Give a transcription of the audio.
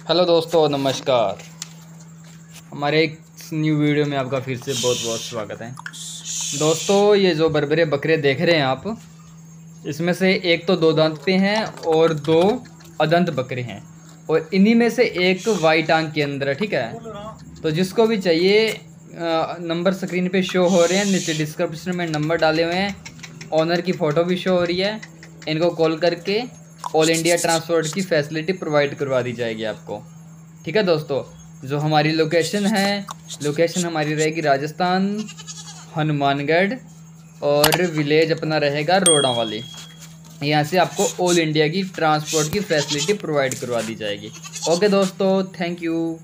Hello दोस्तों, नमस्कार। हमारे एक न्यू वीडियो में आपका फिर से बहुत बहुत स्वागत है। दोस्तों, ये जो बरबरे बकरे देख रहे हैं आप, इसमें से एक तो दो दंत पे हैं और दो अदंत बकरे हैं। और इन्हीं में से एक वाइट आँख के अंदर है, ठीक है? तो जिसको भी चाहिए नंबर स्क्रीन पे शो हो रहे हैं, नीचे डिस्क्रिप्शन में नंबर डाले हुए हैं ऑनर की फ़ोटो भी शो हो रही है, इनको कॉल करके ऑल इंडिया ट्रांसपोर्ट की फैसिलिटी प्रोवाइड करवा दी जाएगी आपको। ठीक है दोस्तों? जो हमारी लोकेशन है लोकेशन हमारी रहेगी राजस्थान, हनुमानगढ़ और विलेज अपना रहेगा रोड़ा वाली यहाँ से आपको ऑल इंडिया की ट्रांसपोर्ट की फैसिलिटी प्रोवाइड करवा दी जाएगी। ओके दोस्तों थैंक यू